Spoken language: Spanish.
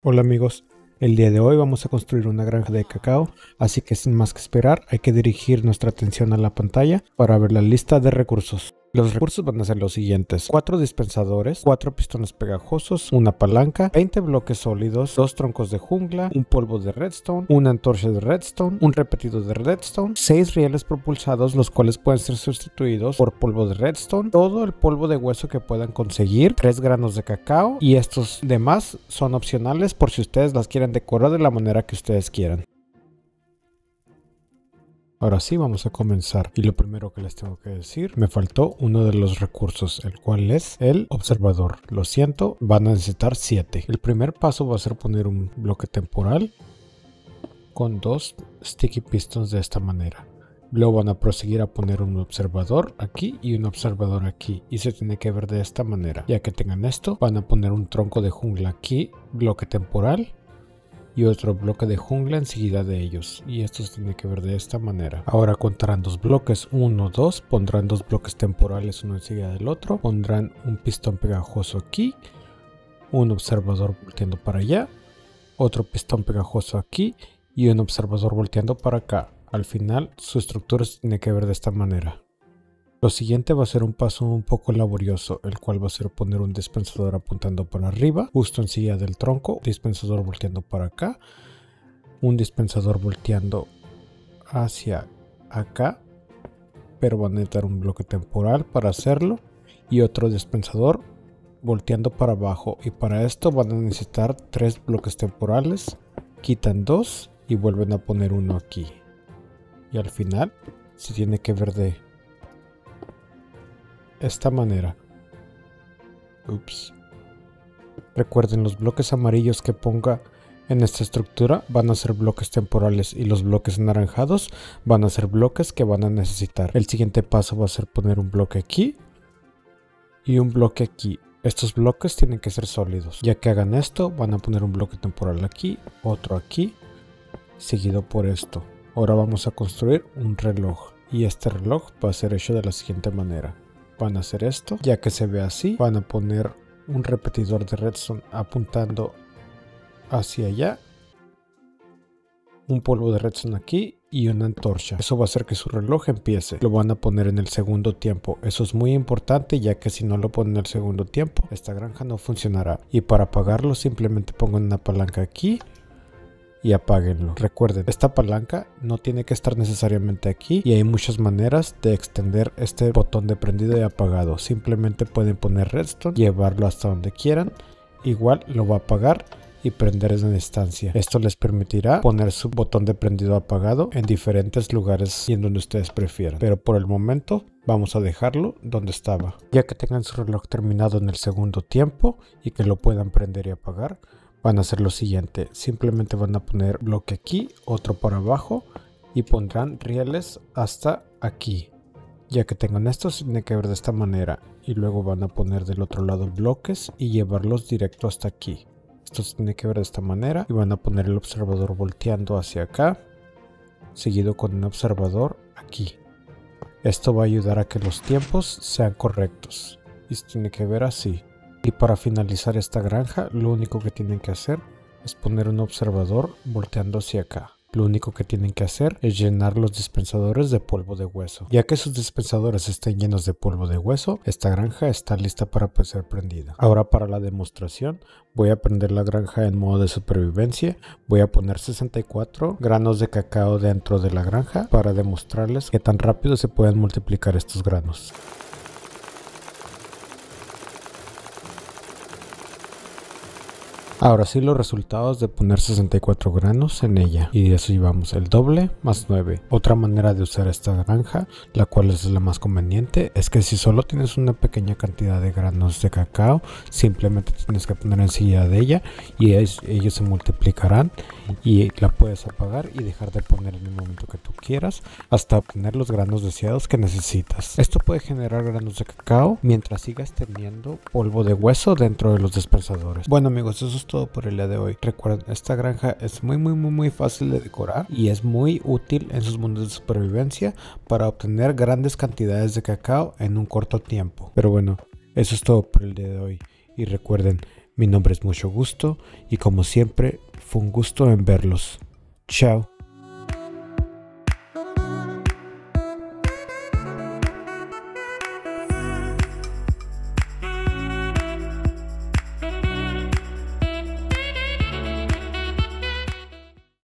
Hola amigos, el día de hoy vamos a construir una granja de cacao, así que sin más que esperar hay que dirigir nuestra atención a la pantalla para ver la lista de recursos. Los recursos van a ser los siguientes. 4 dispensadores, 4 pistones pegajosos, una palanca, 20 bloques sólidos, 2 troncos de jungla, un polvo de redstone, una antorcha de redstone, un repetido de redstone, 6 rieles propulsados los cuales pueden ser sustituidos por polvo de redstone, todo el polvo de hueso que puedan conseguir, 3 granos de cacao y estos demás son opcionales por si ustedes las quieren decorar de la manera que ustedes quieran. Ahora sí vamos a comenzar y lo primero que les tengo que decir, me faltó uno de los recursos, el cual es el observador. Lo siento, van a necesitar 7. El primer paso va a ser poner un bloque temporal con dos sticky pistons de esta manera. Luego van a proseguir a poner un observador aquí y un observador aquí. Y se tiene que ver de esta manera. Ya que tengan esto, van a poner un tronco de jungla aquí, bloque temporal y otro bloque de jungla enseguida de ellos. Y esto se tiene que ver de esta manera. Ahora contarán dos bloques. 1 2 pondrán dos bloques temporales uno enseguida del otro. Pondrán un pistón pegajoso aquí un observador volteando para allá otro pistón pegajoso aquí y un observador volteando para acá. Al final su estructura se tiene que ver de esta manera lo siguiente va a ser un paso un poco laborioso, el cual va a ser poner un dispensador apuntando para arriba, justo encima del tronco, dispensador volteando para acá, un dispensador volteando hacia acá, pero van a necesitar un bloque temporal para hacerlo, y otro dispensador volteando para abajo, y para esto van a necesitar tres bloques temporales, quitan dos y vuelven a poner uno aquí. Y al final se tiene que ver de esta manera. Ups. Recuerden, los bloques amarillos que ponga en esta estructura van a ser bloques temporales y los bloques anaranjados van a ser bloques que van a necesitar. El siguiente paso va a ser poner un bloque aquí y un bloque aquí. Estos bloques tienen que ser sólidos. Ya que hagan esto, van a poner un bloque temporal aquí, otro aquí, seguido por esto. Ahora vamos a construir un reloj y este reloj va a ser hecho de la siguiente manera van a hacer esto. Ya que se ve así, van a poner un repetidor de redstone apuntando hacia allá. Un polvo de redstone aquí y una antorcha. Eso va a hacer que su reloj empiece. Lo van a poner en el segundo tiempo. Eso es muy importante ya que si no lo ponen en el segundo tiempo, esta granja no funcionará. Y para apagarlo simplemente pongan una palanca aquí y apáguenlo. Recuerden, esta palanca no tiene que estar necesariamente aquí y hay muchas maneras de extender este botón de prendido y apagado. Simplemente pueden poner redstone, llevarlo hasta donde quieran, igual lo va a apagar y prender en distancia. Esto les permitirá poner su botón de prendido apagado en diferentes lugares y en donde ustedes prefieran. Pero por el momento vamos a dejarlo donde estaba. Ya que tengan su reloj terminado en el segundo tiempo y que lo puedan prender y apagar, van a hacer lo siguiente. Simplemente van a poner bloque aquí, otro por abajo y pondrán rieles hasta aquí. Ya que tengan esto, se tiene que ver de esta manera. Y luego van a poner del otro lado bloques y llevarlos directo hasta aquí. Esto se tiene que ver de esta manera. Y van a poner el observador volteando hacia acá. Seguido con un observador aquí. Esto va a ayudar a que los tiempos sean correctos. Y se tiene que ver así. Y para finalizar esta granja, lo único que tienen que hacer es poner un observador volteando hacia acá. Lo único que tienen que hacer es llenar los dispensadores de polvo de hueso. Ya que sus dispensadores estén llenos de polvo de hueso, esta granja está lista para ser prendida. Ahora para la demostración voy a prender la granja en modo de supervivencia. Voy a poner 64 granos de cacao dentro de la granja para demostrarles que tan rápido se pueden multiplicar estos granos. Ahora sí los resultados de poner 64 granos en ella y eso llevamos el doble más 9. Otra manera de usar esta granja, la cual es la más conveniente, es que si solo tienes una pequeña cantidad de granos de cacao, simplemente tienes que poner enseguida de ella y ellos se multiplicarán y la puedes apagar y dejar de poner en el momento que tú quieras hasta obtener los granos deseados que necesitas. Esto puede generar granos de cacao mientras sigas teniendo polvo de hueso dentro de los dispensadores. Bueno amigos, eso es todo por el día de hoy. Recuerden, esta granja es muy muy muy muy fácil de decorar y es muy útil en sus mundos de supervivencia para obtener grandes cantidades de cacao en un corto tiempo. Pero bueno, eso es todo por el día de hoy. Y recuerden, Mi nombre es mucho gusto y como siempre fue un gusto en verlos. Chao.